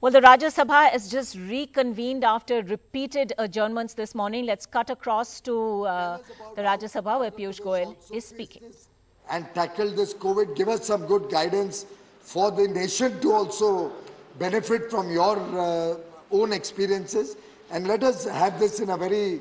Well, the Rajya Sabha has just reconvened after repeated adjournments this morning. Let's cut across to uh, the Rajya Sabha where Piyush Goyal is speaking. And tackle this COVID, give us some good guidance for the nation to also benefit from your uh, own experiences. And let us have this in a very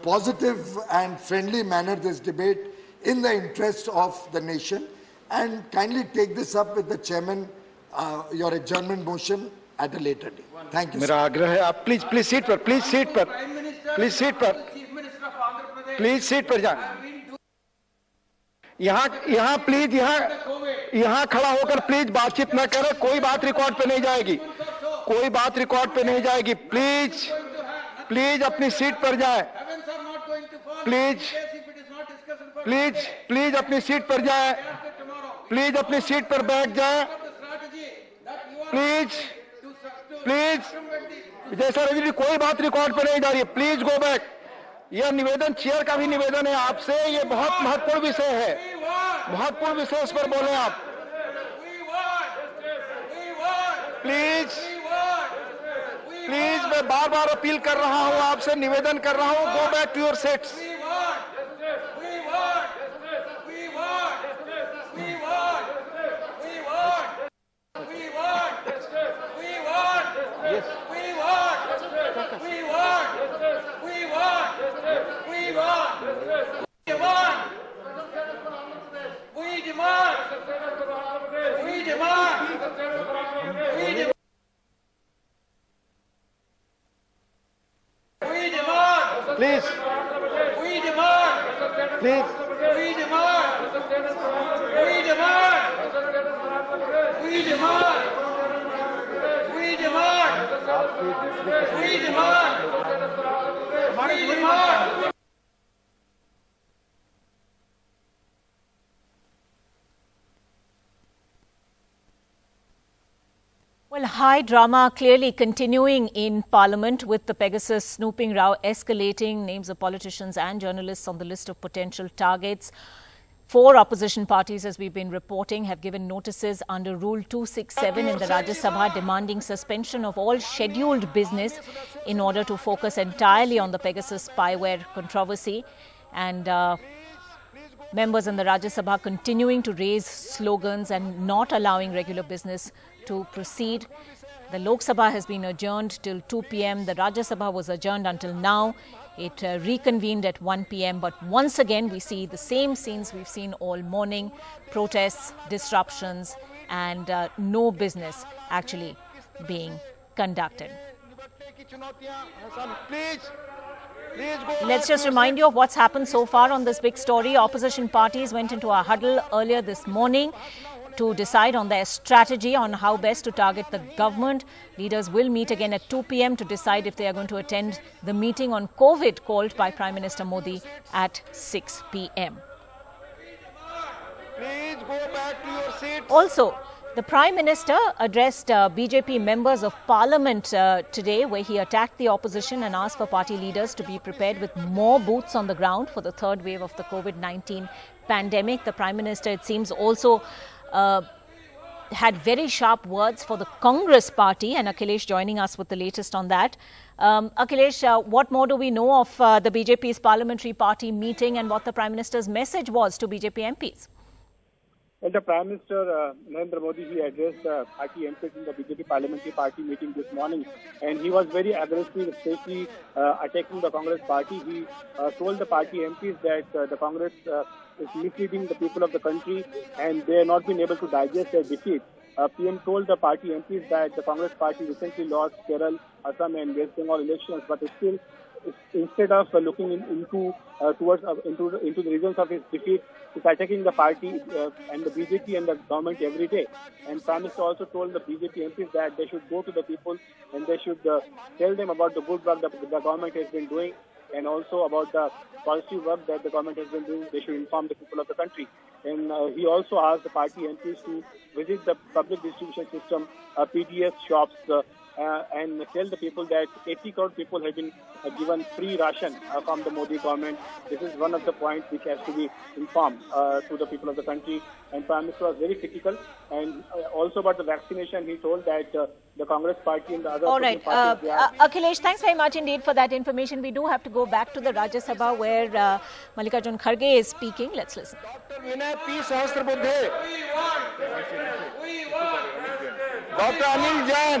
positive and friendly manner, this debate, in the interest of the nation. And kindly take this up with the chairman, uh, your adjournment motion at a later date. Thank you. मेरा आग्रह है आप please please seat पर please seat पर please seat पर please seat पर जाए। यहाँ यहाँ प्लीज़ यहाँ यहाँ खड़ा होकर प्लीज़ बातचीत न करें कोई बात रिकॉर्ड पे नहीं जाएगी। कोई बात रिकॉर्ड पे नहीं जाएगी। प्लीज़ प्लीज़ अपनी सीट पर जाए। प्लीज़ प्लीज़ प्लीज़ अपनी सीट पर जाए। प्लीज़ अपनी सीट पर बैठ जाए। Please please Vijay sir ji कोई बात रिकॉर्ड पर नहीं जा रही प्लीज़ गो बैक यह निवेदन चेयर का भी निवेदन है आपसे। ये बहुत महत्वपूर्ण विषय है। महत्वपूर्ण विषय इस पर बोले आप। प्लीज़ प्लीज़ मैं बार बार अपील कर रहा हूँ, आपसे निवेदन कर रहा हूँ। Go back to your seats We demand! We demand! We demand! We demand! We demand! We demand! Well, high drama clearly continuing in Parliament with the Pegasus snooping row escalating, names of politicians and journalists on the list of potential targets. Four opposition parties, as we've been reporting, have given notices under Rule 267 in the Rajya Sabha demanding suspension of all scheduled business in order to focus entirely on the Pegasus spyware controversy. And uh, members in the Rajya Sabha continuing to raise slogans and not allowing regular business to proceed. The Lok Sabha has been adjourned till 2 p.m. The Rajya Sabha was adjourned until now. It uh, reconvened at 1 p.m. But once again, we see the same scenes we've seen all morning protests, disruptions, and uh, no business actually being conducted. Let's just remind you of what's happened so far on this big story. Opposition parties went into a huddle earlier this morning to decide on their strategy on how best to target the government. Leaders will meet again at 2 p.m. to decide if they are going to attend the meeting on COVID called by Prime Minister Modi at 6 p.m. Please go back to your seats. Also, the Prime Minister addressed uh, BJP members of parliament uh, today, where he attacked the opposition and asked for party leaders to be prepared with more boots on the ground for the third wave of the COVID 19 pandemic. The Prime Minister, it seems, also uh, had very sharp words for the Congress party, and Akhilesh joining us with the latest on that. Um, Akhilesh, uh, what more do we know of uh, the BJP's parliamentary party meeting and what the Prime Minister's message was to BJP MPs? Well, the Prime Minister uh, Narendra Modi he addressed uh, party MPs in the BJP parliamentary party meeting this morning, and he was very aggressive, especially uh, attacking the Congress party. He uh, told the party MPs that uh, the Congress uh, is misleading the people of the country, and they have not been able to digest their defeat. Uh, PM told the party MPs that the Congress party recently lost Kerala, Assam, and West Bengal elections, but still instead of uh, looking in, into uh, towards uh, into the, into the reasons of his defeat, is attacking the party uh, and the BJP and the government every day. And Prime Minister also told the BJP MPs that they should go to the people and they should uh, tell them about the good work that the government has been doing and also about the positive work that the government has been doing. They should inform the people of the country. And uh, he also asked the party MPs to visit the public distribution system, uh, PDS shops, uh, uh, uh, and tell the people that 80 crore people have been uh, given free ration uh, from the Modi government. This is one of the points which has to be informed to the people of the country. And Prime Minister was very critical. And also about the vaccination, he told that the Congress party and the other All right. Parties, uh, uh, Akhilesh, thanks very much indeed for that information. We do have to go back to the Rajya Sabha where uh, Mallikarjun Kharge is speaking. Let's listen. Dr. Vinay P. We want. We want. Dr. Anil Jain.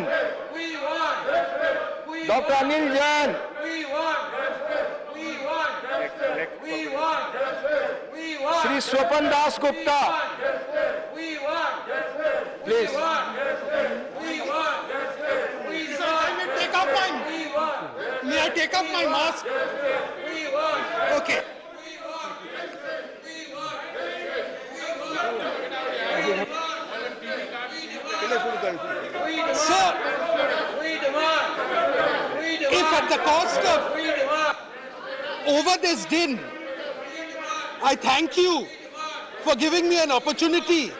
We want justice. Dr. Anil Jain. We want justice. We want justice. We want justice. We want Shri Swapan Das Gupta. We want justice. Please. We want justice. We want justice. We want justice. Take off my. May I take off my mask? We want. Okay. The cost of over this din, I thank you for giving me an opportunity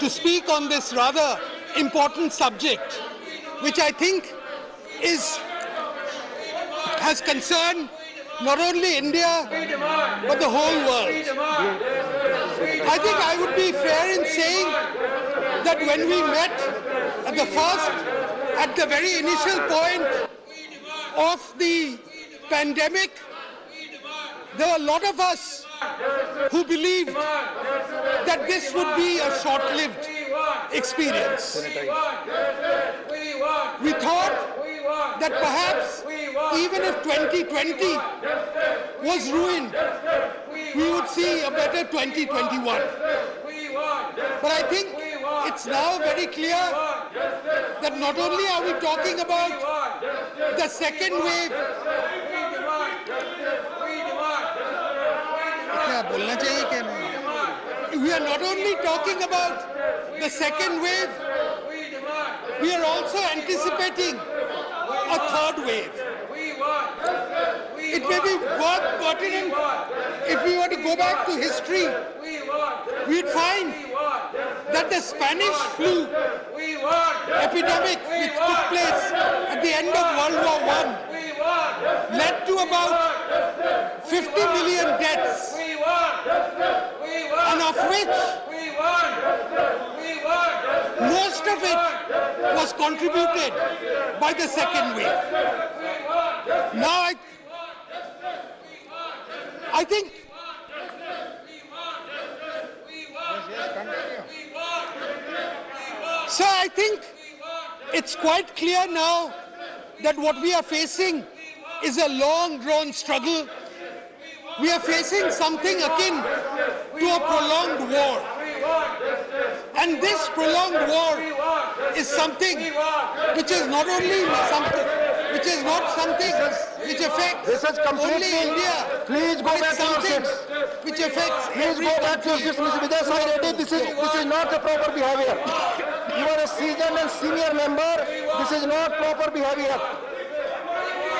to speak on this rather important subject, which I think is has concern not only India but the whole world. I think I would be fair in saying that when we met at the first, at the very initial point of the pandemic, there were a lot of us who believed that this would be a short-lived experience. We thought that perhaps even if 2020 was ruined, we would see a better 2021. But I think it's now very clear that not only are we talking about the second wave, क्या बोलना चाहिए क्या नहीं we are not only talking about the second wave, we are also anticipating a third wave. It may be worth pertinent if we were to go back to history, we'd find that the Spanish flu epidemic which took place at the end of World War I led to about 50 million deaths, and of which most of it was contributed by the second wave. Now I, I think Sir, I think it's quite clear now that what we are facing is a long drawn struggle. We are facing something akin to a prolonged war. And this prolonged war is something which is not only something, which is not something which affects This is only completely- India. Please go back to your seats. which affects Please go back to your seats, Mr. Vijay Sai Reddy. This is, this is not the proper behavior. You are a seasoned and senior member. This is not proper behavior.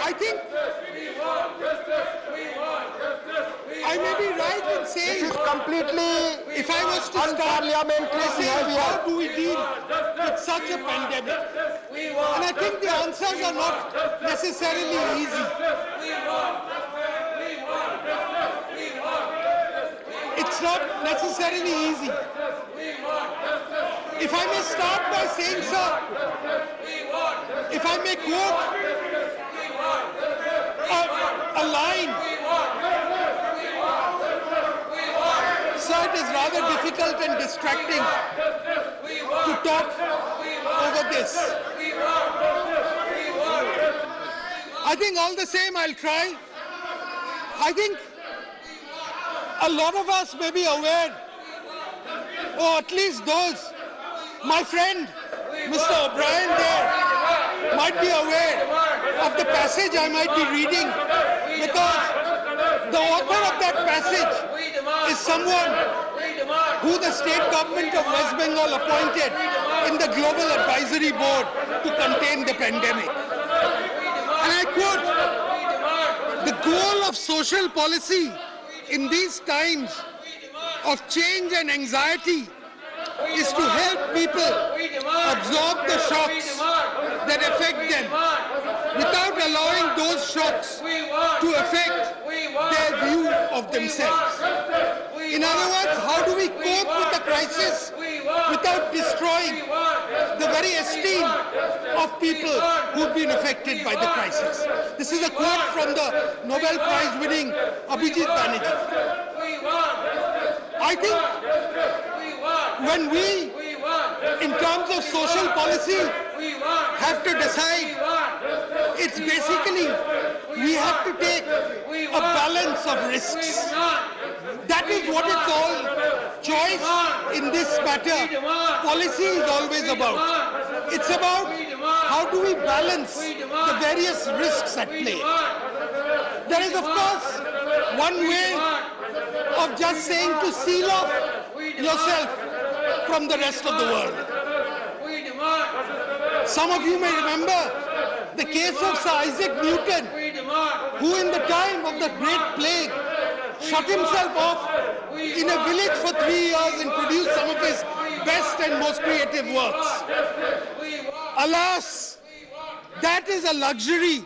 I think I may be right in saying. This is completely if I was to unparliamentary behavior. how do we deal with such a pandemic? And I think the answers are not necessarily easy. It's not necessarily easy. If I may start by saying, sir, if I may quote a, a line, sir, it is rather difficult and distracting to talk over this. I think all the same, I'll try. I think a lot of us may be aware, or at least those, my friend, Mr. O'Brien there, might be aware of the passage I might be reading because the author of that passage is someone who the state government of West Bengal appointed in the Global Advisory Board to contain the pandemic. And I quote, the goal of social policy in these times of change and anxiety is to help people absorb the shocks that affect them without allowing those shocks to affect their view of themselves. In other words, how do we cope with the crisis without destroying the very esteem of people who've been affected by the crisis? This is a quote from the Nobel Prize winning Abhijit Banerjee. I think when we, in terms of social policy, have to decide, it's basically we have to take a balance of risks. That is what it's all. Choice in this matter, policy is always about. It's about how do we balance the various risks at play. There is, of course, one way of just saying to seal off yourself from the rest of the world. Some of you may remember the case of Sir Isaac Newton, who in the time of the Great Plague shut himself off in a village for three years and produced some of his best and most creative works. Alas, that is a luxury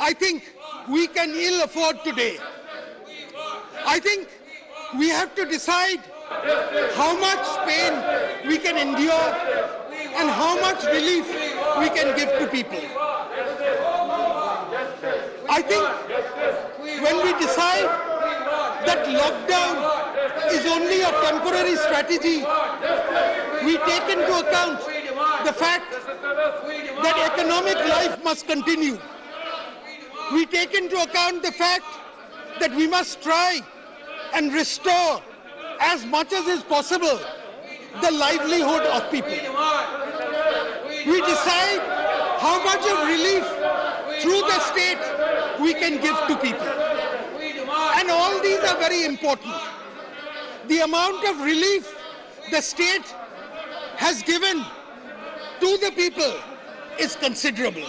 I think we can ill afford today. I think we have to decide how much pain we can endure and how much relief we can give to people. I think when we decide that lockdown is only a temporary strategy, we take into account the fact that economic life must continue. We take into account the fact that we must try and restore as much as is possible the livelihood of people. We decide how much of relief through the state we can give to people. And all these are very important. The amount of relief the state has given to the people is considerable.